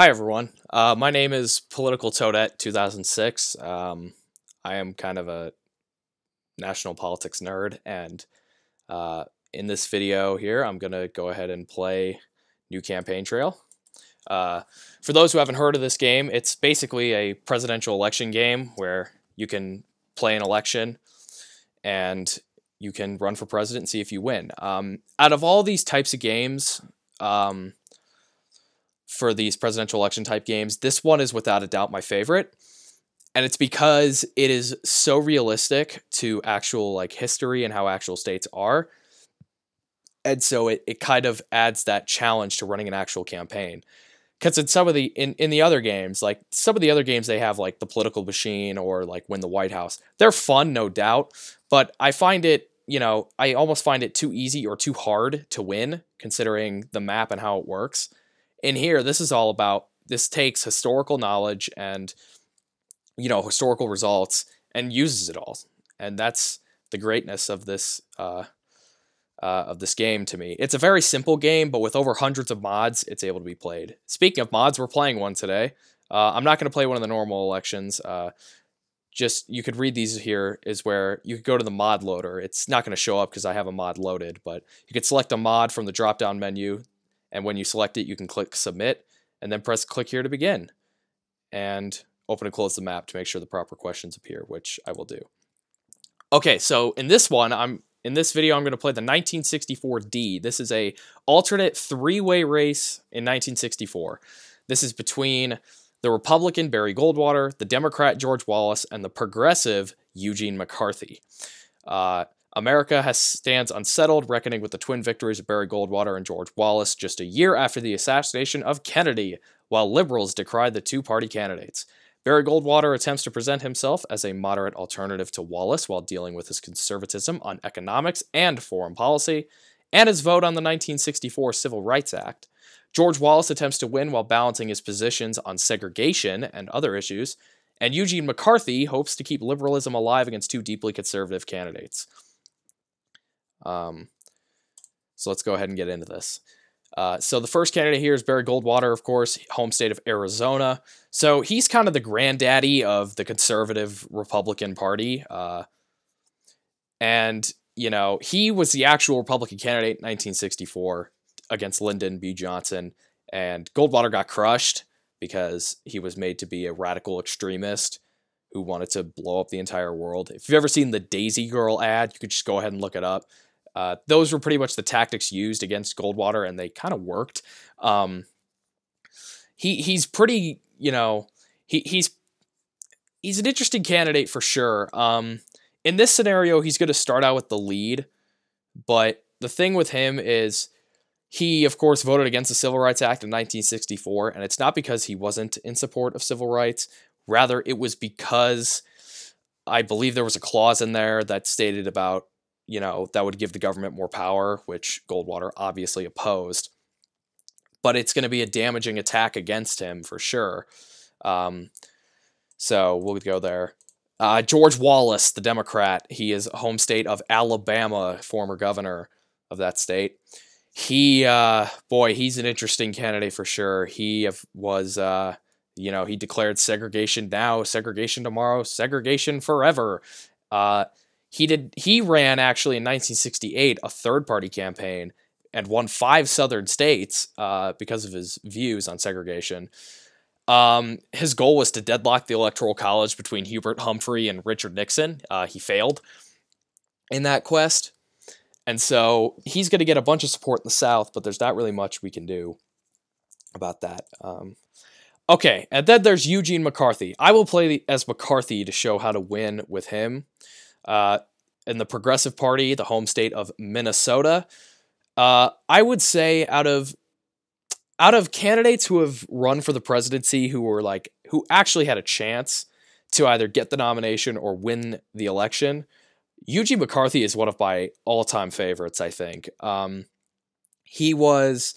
Hi, everyone. Uh, my name is Political Toadette 2006. Um, I am kind of a national politics nerd, and uh, in this video here, I'm going to go ahead and play New Campaign Trail. Uh, for those who haven't heard of this game, it's basically a presidential election game where you can play an election and you can run for president and see if you win. Um, out of all these types of games, um, for these presidential election type games, this one is without a doubt my favorite. And it's because it is so realistic to actual like history and how actual states are. And so it, it kind of adds that challenge to running an actual campaign. Because in some of the in, in the other games, like some of the other games they have like the political machine or like win the White House. They're fun, no doubt. But I find it, you know, I almost find it too easy or too hard to win, considering the map and how it works in here, this is all about this takes historical knowledge and you know historical results and uses it all, and that's the greatness of this uh, uh, of this game to me. It's a very simple game, but with over hundreds of mods, it's able to be played. Speaking of mods, we're playing one today. Uh, I'm not going to play one of the normal elections. Uh, just you could read these here is where you could go to the mod loader. It's not going to show up because I have a mod loaded, but you could select a mod from the drop down menu. And when you select it, you can click submit and then press click here to begin and open and close the map to make sure the proper questions appear, which I will do. Okay, so in this one, I'm in this video, I'm going to play the 1964D. This is a alternate three-way race in 1964. This is between the Republican Barry Goldwater, the Democrat George Wallace, and the progressive Eugene McCarthy. Uh, America has stands unsettled, reckoning with the twin victories of Barry Goldwater and George Wallace just a year after the assassination of Kennedy, while liberals decried the two-party candidates. Barry Goldwater attempts to present himself as a moderate alternative to Wallace while dealing with his conservatism on economics and foreign policy, and his vote on the 1964 Civil Rights Act. George Wallace attempts to win while balancing his positions on segregation and other issues, and Eugene McCarthy hopes to keep liberalism alive against two deeply conservative candidates. Um, so let's go ahead and get into this. Uh, so the first candidate here is Barry Goldwater, of course, home state of Arizona. So he's kind of the granddaddy of the conservative Republican Party. Uh, and, you know, he was the actual Republican candidate in 1964 against Lyndon B. Johnson. And Goldwater got crushed because he was made to be a radical extremist who wanted to blow up the entire world. If you've ever seen the Daisy Girl ad, you could just go ahead and look it up. Uh, those were pretty much the tactics used against Goldwater, and they kind of worked. Um, he he's pretty, you know, he he's he's an interesting candidate for sure. Um, in this scenario, he's going to start out with the lead, but the thing with him is he, of course, voted against the Civil Rights Act in 1964, and it's not because he wasn't in support of civil rights. Rather, it was because I believe there was a clause in there that stated about you know, that would give the government more power, which Goldwater obviously opposed. But it's going to be a damaging attack against him for sure. Um, so we'll go there. Uh, George Wallace, the Democrat, he is home state of Alabama, former governor of that state. He, uh, boy, he's an interesting candidate for sure. He was, uh, you know, he declared segregation now, segregation tomorrow, segregation forever. He did he ran actually in 1968 a third party campaign and won five southern states uh, because of his views on segregation. Um, his goal was to deadlock the electoral college between Hubert Humphrey and Richard Nixon. Uh, he failed in that quest. And so he's going to get a bunch of support in the South, but there's not really much we can do about that. Um, okay, and then there's Eugene McCarthy. I will play as McCarthy to show how to win with him. Uh, in the Progressive Party, the home state of Minnesota, uh, I would say out of out of candidates who have run for the presidency who were like who actually had a chance to either get the nomination or win the election, Eugene McCarthy is one of my all-time favorites. I think um, he was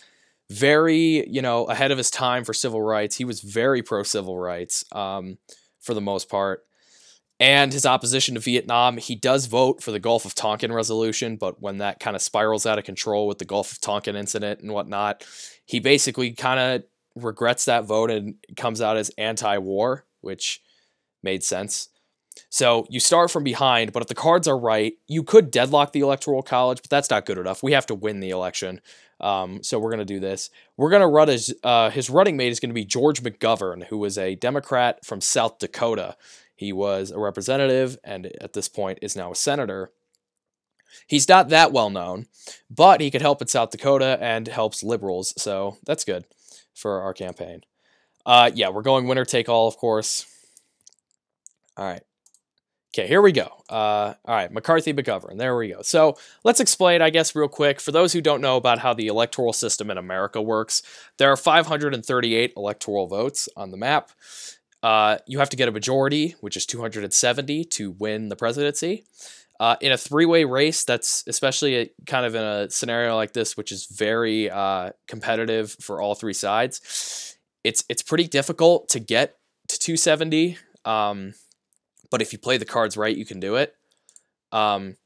very you know ahead of his time for civil rights. He was very pro civil rights um, for the most part and his opposition to Vietnam. He does vote for the Gulf of Tonkin resolution, but when that kind of spirals out of control with the Gulf of Tonkin incident and whatnot, he basically kind of regrets that vote and comes out as anti-war, which made sense. So you start from behind, but if the cards are right, you could deadlock the electoral college, but that's not good enough. We have to win the election. Um, so we're going to do this. We're going to run his uh, his running mate is going to be George McGovern, who was a Democrat from South Dakota. He was a representative and at this point is now a senator. He's not that well known, but he could help in South Dakota and helps liberals, so that's good for our campaign. Uh, yeah, we're going winner take all, of course. All right. Okay, here we go. Uh, all right, McCarthy McGovern. There we go. So let's explain, I guess, real quick. For those who don't know about how the electoral system in America works, there are 538 electoral votes on the map. Uh, you have to get a majority, which is 270, to win the presidency. Uh, in a three-way race, that's especially a, kind of in a scenario like this, which is very uh, competitive for all three sides. It's it's pretty difficult to get to 270. Um, but if you play the cards right, you can do it. Um,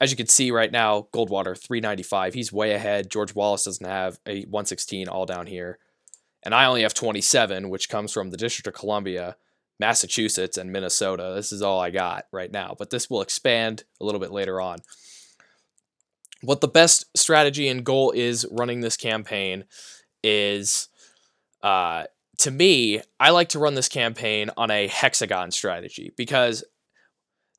as you can see right now, Goldwater 395. He's way ahead. George Wallace doesn't have a 116 all down here. And I only have 27, which comes from the District of Columbia, Massachusetts, and Minnesota. This is all I got right now, but this will expand a little bit later on. What the best strategy and goal is running this campaign is uh, to me, I like to run this campaign on a hexagon strategy because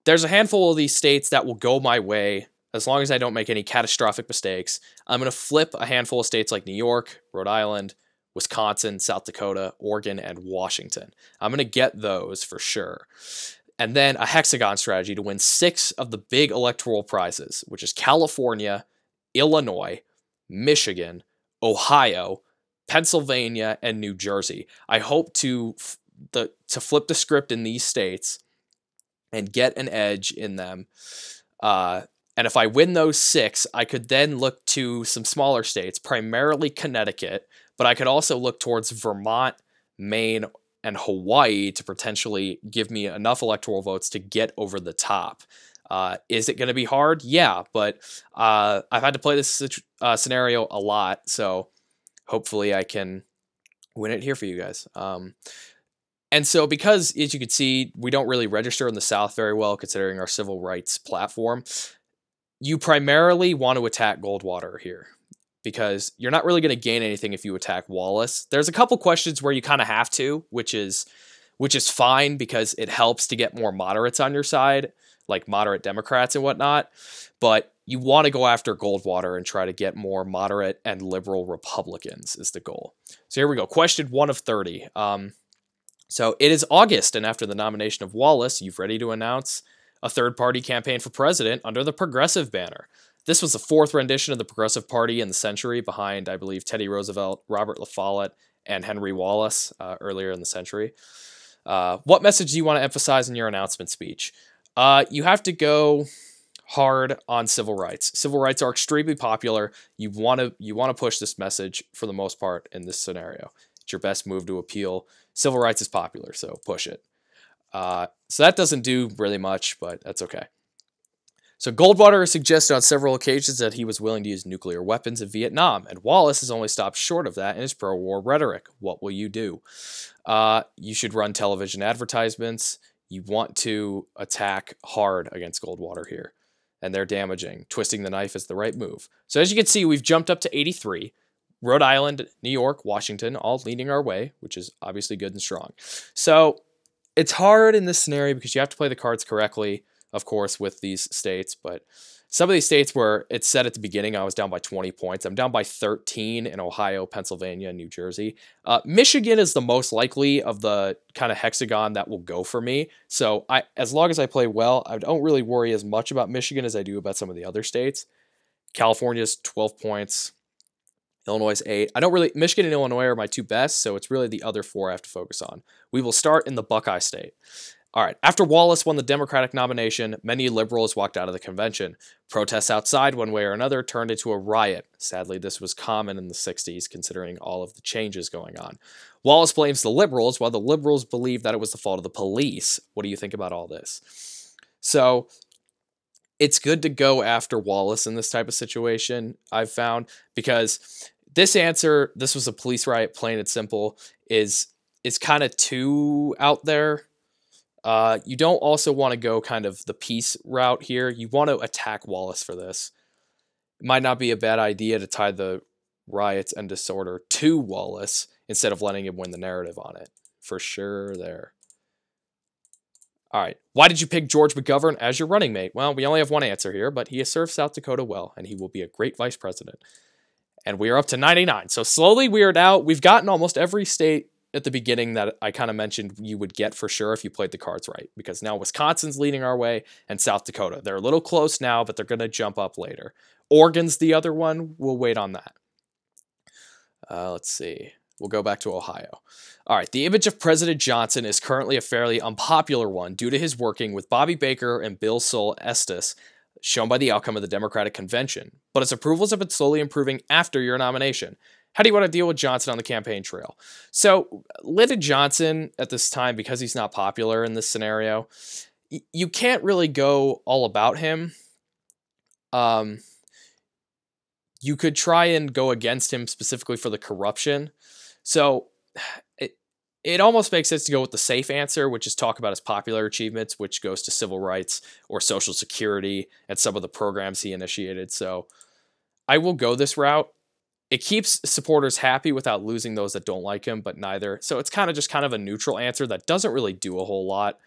there's a handful of these states that will go my way as long as I don't make any catastrophic mistakes. I'm going to flip a handful of states like New York, Rhode Island, Wisconsin, South Dakota, Oregon, and Washington. I'm going to get those for sure. And then a hexagon strategy to win six of the big electoral prizes, which is California, Illinois, Michigan, Ohio, Pennsylvania, and New Jersey. I hope to the to flip the script in these states and get an edge in them. Uh, and if I win those six, I could then look to some smaller states, primarily Connecticut, but I could also look towards Vermont, Maine, and Hawaii to potentially give me enough electoral votes to get over the top. Uh, is it going to be hard? Yeah, but uh, I've had to play this uh, scenario a lot, so hopefully I can win it here for you guys. Um, and so, because as you can see, we don't really register in the South very well, considering our civil rights platform, you primarily want to attack Goldwater here because you're not really going to gain anything if you attack Wallace. There's a couple questions where you kind of have to, which is which is fine because it helps to get more moderates on your side, like moderate Democrats and whatnot. But you want to go after Goldwater and try to get more moderate and liberal Republicans is the goal. So here we go. Question one of 30. Um, so it is August, and after the nomination of Wallace, you've ready to announce a third party campaign for president under the Progressive banner. This was the fourth rendition of the Progressive Party in the century, behind, I believe, Teddy Roosevelt, Robert La Follette, and Henry Wallace uh, earlier in the century. Uh, what message do you want to emphasize in your announcement speech? Uh, you have to go hard on civil rights. Civil rights are extremely popular. You want to you want to push this message for the most part in this scenario. It's your best move to appeal. Civil rights is popular, so push it. Uh, so that doesn't do really much, but that's okay. So Goldwater has suggested on several occasions that he was willing to use nuclear weapons in Vietnam, and Wallace has only stopped short of that in his pro-war rhetoric. What will you do? Uh, you should run television advertisements. You want to attack hard against Goldwater here and they're damaging. Twisting the knife is the right move. So as you can see, we've jumped up to 83. Rhode Island, New York, Washington, all leading our way, which is obviously good and strong. So it's hard in this scenario because you have to play the cards correctly, of course, with these states, but some of these states where it said at the beginning I was down by 20 points. I'm down by 13 in Ohio, Pennsylvania, and New Jersey. Uh, Michigan is the most likely of the kind of hexagon that will go for me. So I, as long as I play well, I don't really worry as much about Michigan as I do about some of the other states. California's 12 points. Illinois is eight. I don't really, Michigan and Illinois are my two best, so it's really the other four I have to focus on. We will start in the Buckeye State. All right, after Wallace won the Democratic nomination, many liberals walked out of the convention. Protests outside, one way or another, turned into a riot. Sadly, this was common in the 60s, considering all of the changes going on. Wallace blames the liberals, while the liberals believe that it was the fault of the police. What do you think about all this? So, it's good to go after Wallace in this type of situation, I've found, because this answer, this was a police riot, plain and simple, is is kind of too out there. Uh, you don't also want to go kind of the peace route here. You want to attack Wallace for this. It might not be a bad idea to tie the riots and disorder to Wallace instead of letting him win the narrative on it. For sure, there. All right. Why did you pick George McGovern as your running mate? Well, we only have one answer here, but he has served South Dakota well, and he will be a great vice president. And we are up to 99. So slowly we are now, we've gotten almost every state at the beginning that I kind of mentioned you would get for sure if you played the cards right. Because now Wisconsin's leading our way and South Dakota. They're a little close now, but they're going to jump up later. Oregon's the other one. We'll wait on that. Uh, let's see. We'll go back to Ohio. All right, the image of President Johnson is currently a fairly unpopular one due to his working with Bobby Baker and Billie Sol Estes, shown by the outcome of the Democratic Convention. But its approvals have been slowly improving after your nomination. How do you want to deal with Johnson on the campaign trail? So, Lyndon Johnson at this time, because he's not popular in this scenario, you can't really go all about him. Um, you could try and go against him specifically for the corruption. So it it almost makes sense to go with the safe answer, which is talk about his popular achievements, which goes to civil rights or social security and some of the programs he initiated. So I will go this route. It keeps supporters happy without losing those that don't like him, but neither. So it's kind of just kind of a neutral answer that doesn't really do a whole lot.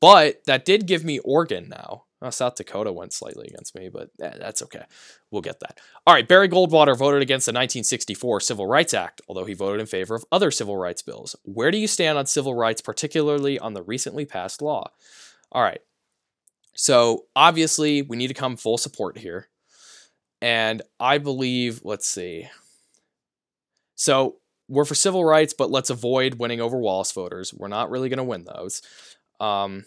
But that did give me Oregon now. Well, South Dakota went slightly against me, but eh, that's okay. We'll get that. All right, Barry Goldwater voted against the 1964 Civil Rights Act, although he voted in favor of other civil rights bills. Where do you stand on civil rights, particularly on the recently passed law? All right. So obviously, we need to come full support here. And I believe, let's see. So we're for civil rights, but let's avoid winning over Wallace voters. We're not really going to win those. Um,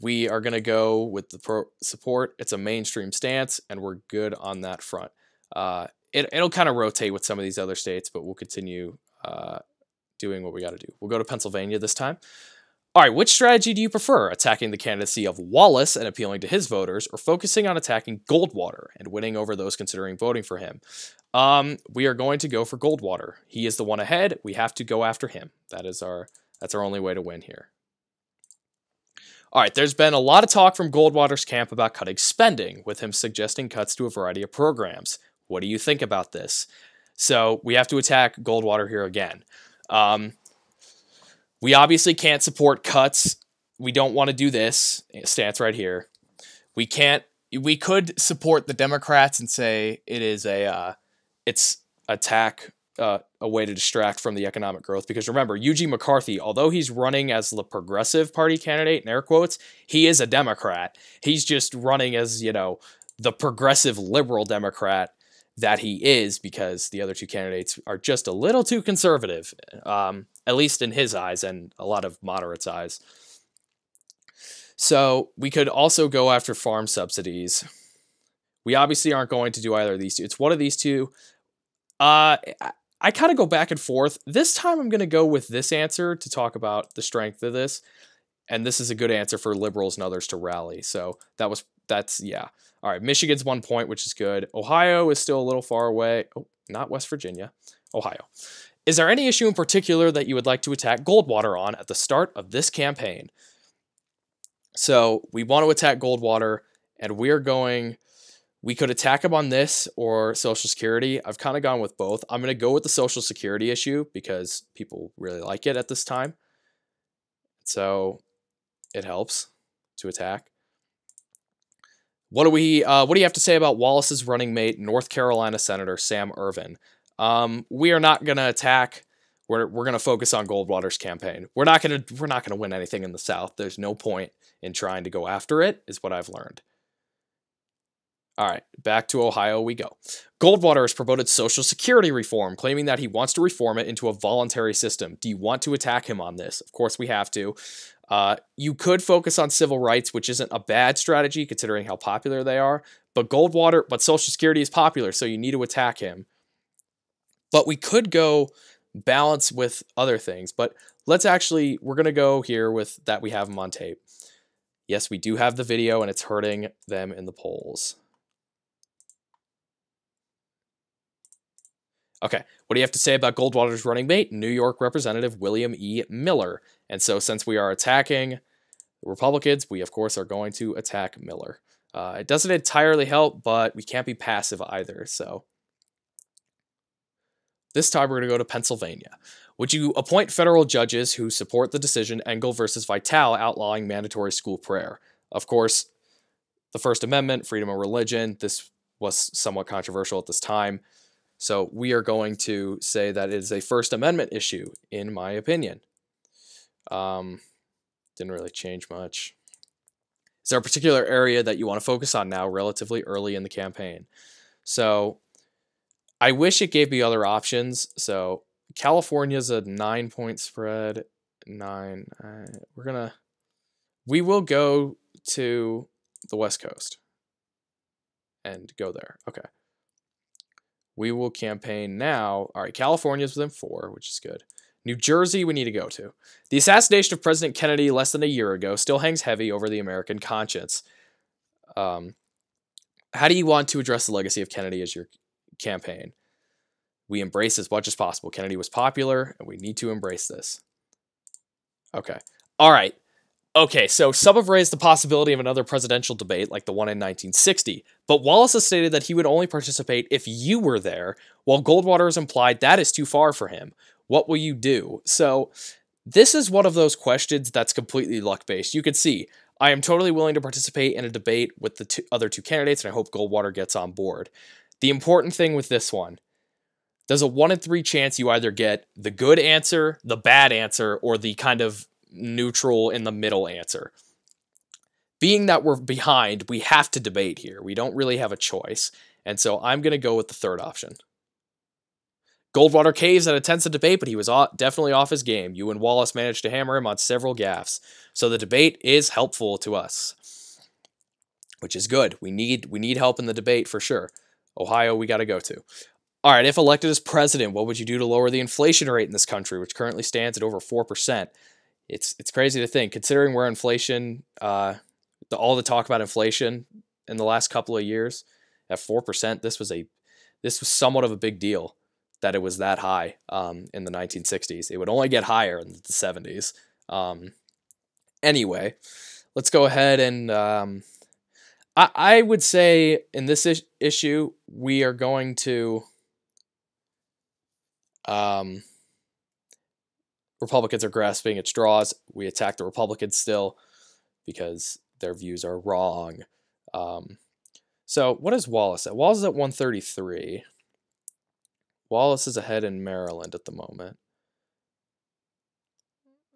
we are going to go with the pro support. It's a mainstream stance, and we're good on that front. Uh, it, it'll kind of rotate with some of these other states, but we'll continue uh, doing what we got to do. We'll go to Pennsylvania this time. All right, which strategy do you prefer? Attacking the candidacy of Wallace and appealing to his voters, or focusing on attacking Goldwater and winning over those considering voting for him? Um, we are going to go for Goldwater. He is the one ahead. We have to go after him. That is our that's our only way to win here. All right, there's been a lot of talk from Goldwater's camp about cutting spending, with him suggesting cuts to a variety of programs. What do you think about this? So we have to attack Goldwater here again. Um, we obviously can't support cuts. We don't want to do this stance right here. We can't. We could support the Democrats and say it is a uh, it's attack uh, a way to distract from the economic growth. Because remember, Eugene McCarthy, although he's running as the Progressive Party candidate in air quotes, he is a Democrat. He's just running as you know the progressive liberal Democrat that he is because the other two candidates are just a little too conservative, um, at least in his eyes and a lot of moderates' eyes. So we could also go after farm subsidies. We obviously aren't going to do either of these two. It's one of these two. Uh, I kind of go back and forth. This time I'm going to go with this answer to talk about the strength of this. And this is a good answer for liberals and others to rally. So that was, that's, yeah. All right, Michigan's one point, which is good. Ohio is still a little far away. Oh, not West Virginia, Ohio. Is there any issue in particular that you would like to attack Goldwater on at the start of this campaign? So we want to attack Goldwater, and we're going we could attack him on this or Social Security. I've kind of gone with both. I'm going to go with the Social Security issue because people really like it at this time. So it helps to attack. What do we? Uh, what do you have to say about Wallace's running mate, North Carolina Senator Sam Ervin? Um, we are not going to attack. We're, we're going to focus on Goldwater's campaign. We're not going to we're not going to win anything in the South. There's no point in trying to go after it. Is what I've learned. All right, back to Ohio we go. Goldwater has promoted Social Security reform, claiming that he wants to reform it into a voluntary system. Do you want to attack him on this? Of course, we have to. Uh, you could focus on civil rights, which isn't a bad strategy considering how popular they are. But Goldwater, but Social Security is popular, so you need to attack him. But we could go balance with other things. But let's actually, we're going to go here with that we have them on tape. Yes, we do have the video, and it's hurting them in the polls. Okay, what do you have to say about Goldwater's running mate, New York Representative William E. Miller? And so, since we are attacking Republicans, we of course are going to attack Miller. Uh, it doesn't entirely help, but we can't be passive either. So, this time we're going to go to Pennsylvania. Would you appoint federal judges who support the decision Engel versus Vitale outlawing mandatory school prayer? Of course, the First Amendment, freedom of religion, this was somewhat controversial at this time. So we are going to say that it is a First Amendment issue, in my opinion. Um, didn't really change much. Is there a particular area that you want to focus on now, relatively early in the campaign? So I wish it gave me other options. So California's a nine point spread. Nine. Uh, we're gonna. We will go to the West Coast and go there. Okay. We will campaign now. All right, California's within four, which is good. New Jersey, we need to go to. The assassination of President Kennedy less than a year ago still hangs heavy over the American conscience. Um, how do you want to address the legacy of Kennedy as your campaign? We embrace as much as possible. Kennedy was popular, and we need to embrace this. Okay. All right. Okay, so some have raised the possibility of another presidential debate like the one in 1960, but Wallace has stated that he would only participate if you were there, while Goldwater has implied that is too far for him. What will you do? So, this is one of those questions that's completely luck based. You can see, I am totally willing to participate in a debate with the two, other two candidates, and I hope Goldwater gets on board. The important thing with this one there's a one in three chance you either get the good answer, the bad answer, or the kind of neutral in the middle answer. Being that we're behind, we have to debate here. We don't really have a choice. And so I'm going to go with the third option. Goldwater caves attempts a debate, but he was definitely off his game. You and Wallace managed to hammer him on several gaffes. So the debate is helpful to us, which is good. We need we need help in the debate for sure. Ohio, we got to go to. All right, if elected as president, what would you do to lower the inflation rate in this country, which currently stands at over 4%? it's it's crazy to think, considering where inflation, uh, the, all the talk about inflation in the last couple of years at four percent. This was a this was somewhat of a big deal that it was that high um, in the 1960s. It would only get higher in the 70s. Um, anyway, let's go ahead and um, I, I would say in this is- issue we are going to um, Republicans are grasping at straws. We attack the Republicans still because their views are wrong. Um, so what is Wallace at? Wallace is at 133. Wallace is ahead in Maryland at the moment.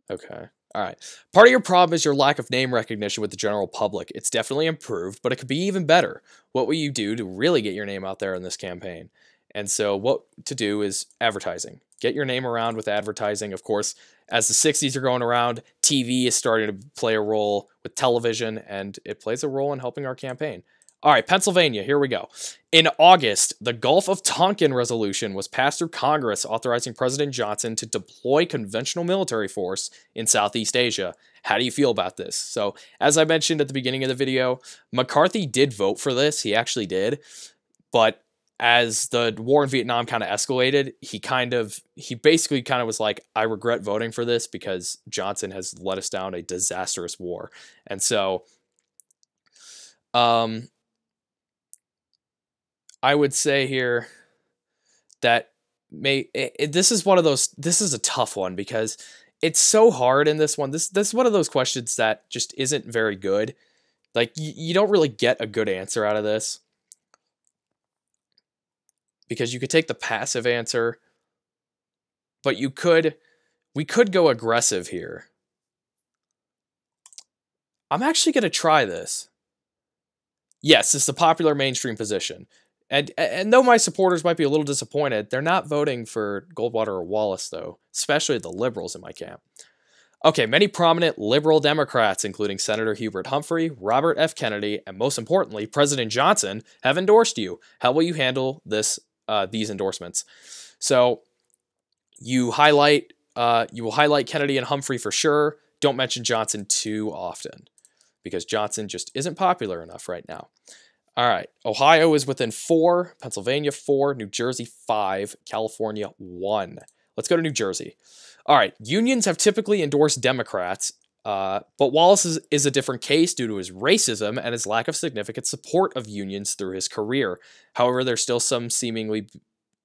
Okay. All right. Part of your problem is your lack of name recognition with the general public. It's definitely improved, but it could be even better. What will you do to really get your name out there in this campaign? And so, what to do is advertising. Get your name around with advertising. Of course, as the 60s are going around, TV is starting to play a role with television, and it plays a role in helping our campaign. All right, Pennsylvania, here we go. In August, the Gulf of Tonkin resolution was passed through Congress authorizing President Johnson to deploy conventional military force in Southeast Asia. How do you feel about this? So, as I mentioned at the beginning of the video, McCarthy did vote for this. He actually did. But as the war in Vietnam kind of escalated, he kind of he basically kind of was like, I regret voting for this because Johnson has led us down a disastrous war. And so um I would say here that may it, it, this is one of those this is a tough one because it's so hard in this one. This this is one of those questions that just isn't very good. Like y- you don't really get a good answer out of this because you could take the passive answer, but you could, we could go aggressive here. I'm actually going to try this. Yes, it's the popular mainstream position. And, and though my supporters might be a little disappointed, they're not voting for Goldwater or Wallace, though, especially the liberals in my camp. Okay, many prominent liberal Democrats, including Senator Hubert Humphrey, Robert F. Kennedy, and most importantly, President Johnson, have endorsed you. How will you handle this uh, these endorsements. So you highlight uh, you will highlight Kennedy and Humphrey for sure. Don't mention Johnson too often because Johnson just isn't popular enough right now. All right. Ohio is within four, Pennsylvania four, New Jersey five, California one. Let's go to New Jersey. All right. Unions have typically endorsed Democrats, uh, but Wallace is, is a different case due to his racism and his lack of significant support of unions through his career. However, there's still some seemingly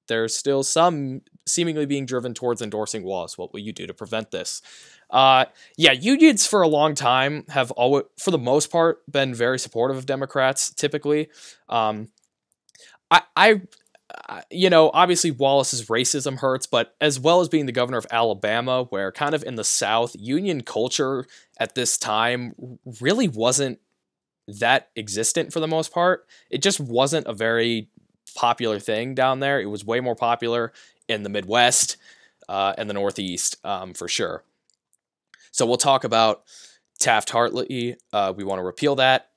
there's still some seemingly being driven towards endorsing Wallace. What will you do to prevent this? Uh, yeah, unions for a long time have always, for the most part, been very supportive of Democrats. Typically, um, I, I, you know, obviously Wallace's racism hurts, but as well as being the governor of Alabama, where kind of in the South, union culture at this time really wasn't that existent for the most part. It just wasn't a very popular thing down there. It was way more popular in the Midwest uh, and the Northeast um, for sure. So we'll talk about Taft Hartley. Uh, we want to repeal that.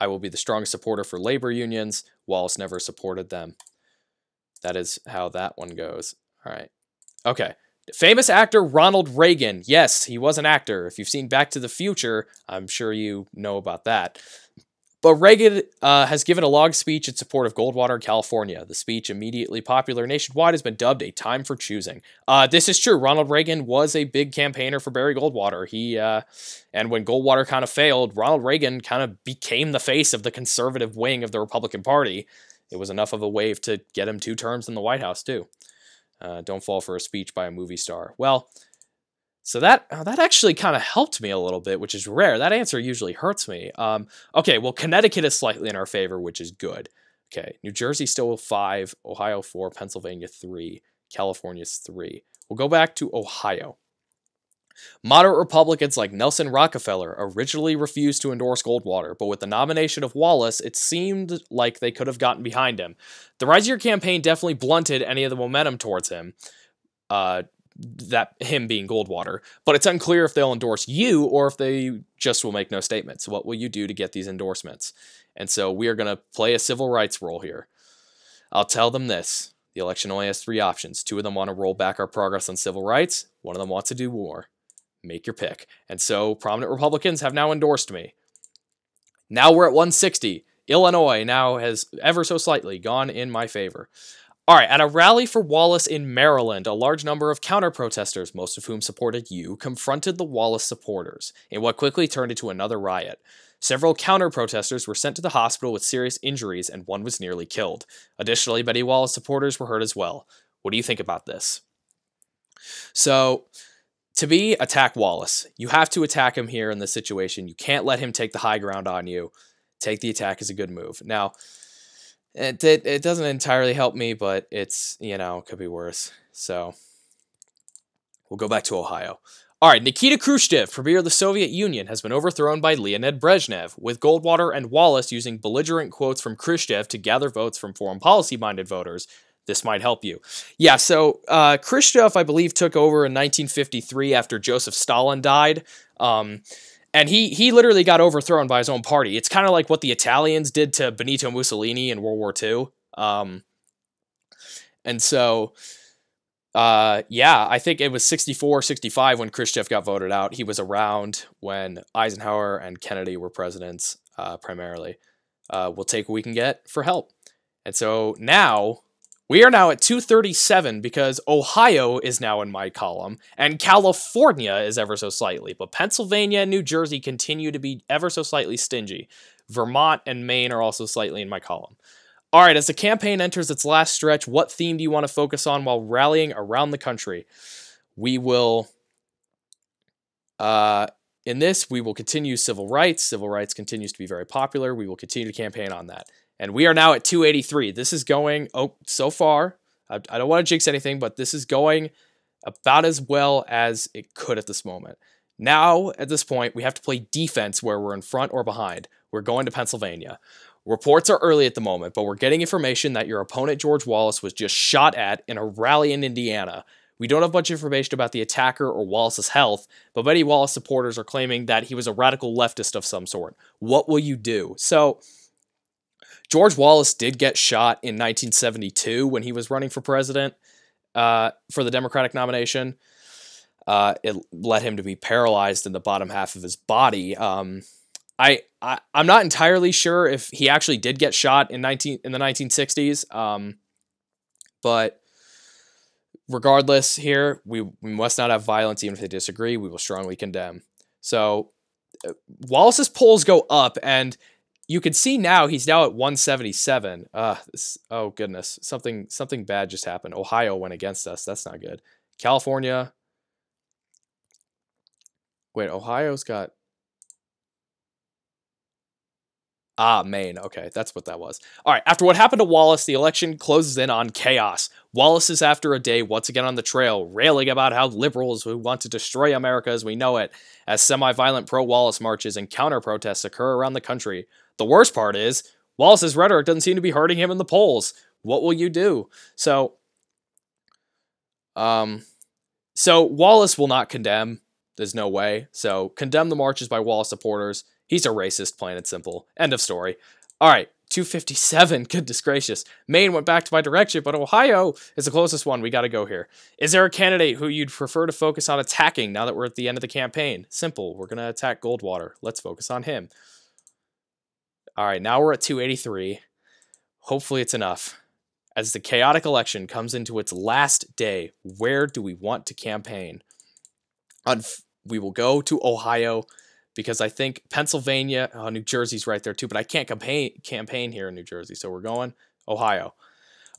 I will be the strongest supporter for labor unions. Wallace never supported them. That is how that one goes. All right. Okay. Famous actor Ronald Reagan. Yes, he was an actor. If you've seen Back to the Future, I'm sure you know about that. But Reagan uh, has given a long speech in support of Goldwater, in California. The speech, immediately popular nationwide, has been dubbed a time for choosing. Uh, this is true. Ronald Reagan was a big campaigner for Barry Goldwater. He uh, and when Goldwater kind of failed, Ronald Reagan kind of became the face of the conservative wing of the Republican Party. It was enough of a wave to get him two terms in the White House too. Uh, don't fall for a speech by a movie star. Well, so that uh, that actually kind of helped me a little bit, which is rare. That answer usually hurts me. Um, okay, well, Connecticut is slightly in our favor, which is good. Okay, New Jersey still five, Ohio four, Pennsylvania three, California's three. We'll go back to Ohio. Moderate Republicans like Nelson Rockefeller originally refused to endorse Goldwater, but with the nomination of Wallace, it seemed like they could have gotten behind him. The Rise of Your campaign definitely blunted any of the momentum towards him. Uh, that him being Goldwater, but it's unclear if they'll endorse you or if they just will make no statements. What will you do to get these endorsements? And so we are going to play a civil rights role here. I'll tell them this. The election only has three options. Two of them want to roll back our progress on civil rights. One of them wants to do more. Make your pick. And so prominent Republicans have now endorsed me. Now we're at 160. Illinois now has ever so slightly gone in my favor. All right, at a rally for Wallace in Maryland, a large number of counter protesters, most of whom supported you, confronted the Wallace supporters in what quickly turned into another riot. Several counter protesters were sent to the hospital with serious injuries, and one was nearly killed. Additionally, Betty Wallace supporters were hurt as well. What do you think about this? So, to be attack Wallace, you have to attack him here in this situation. You can't let him take the high ground on you. Take the attack is a good move. Now, it, it, it doesn't entirely help me, but it's, you know, could be worse. So we'll go back to Ohio. All right, Nikita Khrushchev, premier of the Soviet Union, has been overthrown by Leonid Brezhnev, with Goldwater and Wallace using belligerent quotes from Khrushchev to gather votes from foreign policy minded voters. This might help you. Yeah, so uh, Khrushchev, I believe, took over in 1953 after Joseph Stalin died. Um, and he he literally got overthrown by his own party. It's kind of like what the Italians did to Benito Mussolini in World War II. Um, and so, uh, yeah, I think it was 64, 65 when Khrushchev got voted out. He was around when Eisenhower and Kennedy were presidents, uh, primarily. Uh, we'll take what we can get for help. And so now we are now at 237 because Ohio is now in my column, and California is ever so slightly, but Pennsylvania and New Jersey continue to be ever so slightly stingy. Vermont and Maine are also slightly in my column. All right, as the campaign enters its last stretch, what theme do you want to focus on while rallying around the country? We will, uh, in this, we will continue civil rights. Civil rights continues to be very popular. We will continue to campaign on that. And we are now at 283. This is going, oh, so far, I, I don't want to jinx anything, but this is going about as well as it could at this moment. Now, at this point, we have to play defense where we're in front or behind. We're going to Pennsylvania. Reports are early at the moment, but we're getting information that your opponent, George Wallace, was just shot at in a rally in Indiana. We don't have much information about the attacker or Wallace's health, but many Wallace supporters are claiming that he was a radical leftist of some sort. What will you do? So, George Wallace did get shot in 1972 when he was running for president uh, for the Democratic nomination. Uh, it led him to be paralyzed in the bottom half of his body. Um, I, I I'm not entirely sure if he actually did get shot in 19 in the 1960s. Um, but regardless, here we, we must not have violence, even if they disagree. We will strongly condemn. So uh, Wallace's polls go up, and you can see now he's now at 177. Uh, this, oh goodness, something something bad just happened. Ohio went against us. That's not good. California. Wait, Ohio's got Ah, Maine. Okay, that's what that was. All right, after what happened to Wallace, the election closes in on chaos. Wallace is after a day once again on the trail, railing about how liberals who want to destroy America as we know it, as semi violent pro Wallace marches and counter protests occur around the country. The worst part is, Wallace's rhetoric doesn't seem to be hurting him in the polls. What will you do? So, um, so Wallace will not condemn. There's no way. So, condemn the marches by Wallace supporters He's a racist, plain and simple. End of story. All right, 257. Goodness gracious. Maine went back to my direction, but Ohio is the closest one. We got to go here. Is there a candidate who you'd prefer to focus on attacking now that we're at the end of the campaign? Simple. We're going to attack Goldwater. Let's focus on him. All right, now we're at 283. Hopefully it's enough. As the chaotic election comes into its last day, where do we want to campaign? we will go to Ohio because I think Pennsylvania, oh, New Jersey's right there too, but I can't campaign campaign here in New Jersey, so we're going Ohio.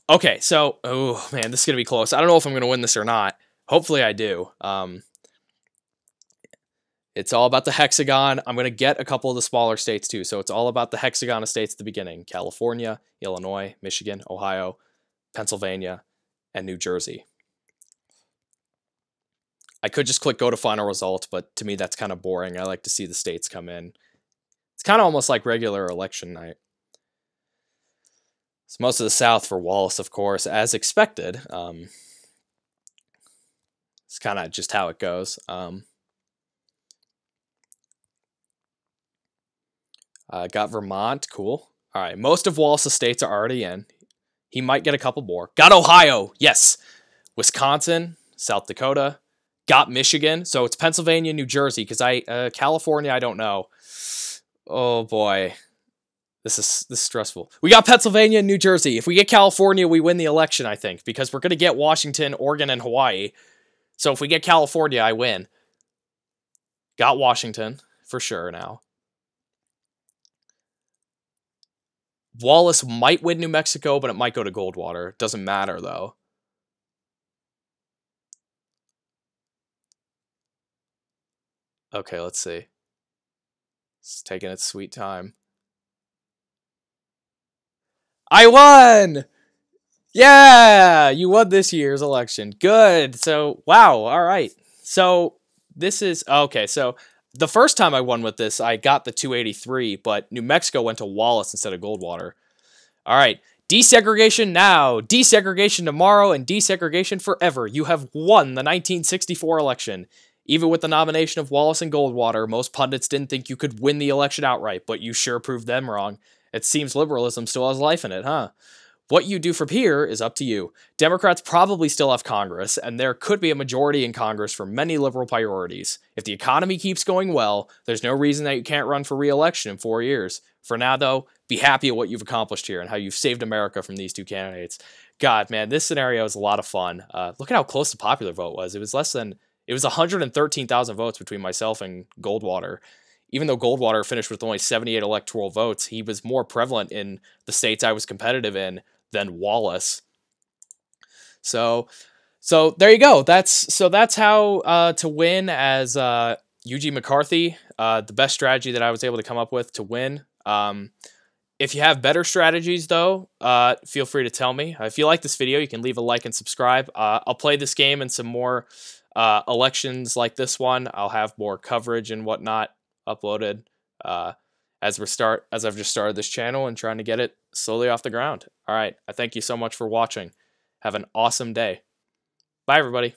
Okay, so oh man, this is gonna be close. I don't know if I'm gonna win this or not. Hopefully, I do. Um, it's all about the hexagon. I'm gonna get a couple of the smaller states too, so it's all about the hexagon of states at the beginning: California, Illinois, Michigan, Ohio, Pennsylvania, and New Jersey. I could just click go to final result, but to me that's kind of boring. I like to see the states come in. It's kind of almost like regular election night. It's most of the South for Wallace, of course, as expected. Um, it's kind of just how it goes. Um, uh, got Vermont, cool. All right, most of Wallace's states are already in. He might get a couple more. Got Ohio, yes. Wisconsin, South Dakota, got Michigan. So it's Pennsylvania, New Jersey, because I uh, California, I don't know. Oh boy. This is this is stressful. We got Pennsylvania and New Jersey. If we get California, we win the election, I think, because we're gonna get Washington, Oregon, and Hawaii. So if we get California, I win. Got Washington for sure now. Wallace might win New Mexico, but it might go to Goldwater. Doesn't matter though. Okay, let's see. It's taking its sweet time. I won! Yeah, you won this year's election. Good. So, wow. All right. So, this is okay. So, the first time I won with this, I got the 283, but New Mexico went to Wallace instead of Goldwater. All right. Desegregation now, desegregation tomorrow, and desegregation forever. You have won the 1964 election. Even with the nomination of Wallace and Goldwater, most pundits didn't think you could win the election outright, but you sure proved them wrong. It seems liberalism still has life in it, huh? What you do from here is up to you. Democrats probably still have Congress, and there could be a majority in Congress for many liberal priorities. If the economy keeps going well, there's no reason that you can't run for re election in four years. For now, though, be happy at what you've accomplished here and how you've saved America from these two candidates. God, man, this scenario is a lot of fun. Uh, look at how close the popular vote was. It was less than it was 113,000 votes between myself and Goldwater. Even though Goldwater finished with only 78 electoral votes, he was more prevalent in the states I was competitive in than Wallace. So, so there you go. That's so that's how uh, to win as uh, McCarthy. Uh, the best strategy that I was able to come up with to win. Um, if you have better strategies, though, uh, feel free to tell me. If you like this video, you can leave a like and subscribe. Uh, I'll play this game and some more uh, elections like this one, I'll have more coverage and whatnot uploaded uh, as we start as I've just started this channel and trying to get it slowly off the ground. All right, I thank you so much for watching. Have an awesome day. Bye, everybody.